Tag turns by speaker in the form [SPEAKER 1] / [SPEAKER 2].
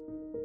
[SPEAKER 1] you